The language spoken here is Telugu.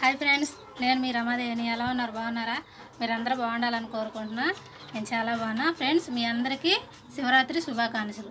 హాయ్ ఫ్రెండ్స్ నేను మీ రమాదేవిని. ఎలా ఉన్నారు? బాగున్నారా? మీరందరూ బాగుండాలని కోరుకుంటున్నా. నేను చాలా బాగున్నా. ఫ్రెండ్స్ మీ అందరికీ శివరాత్రి శుభాకాంక్షలు.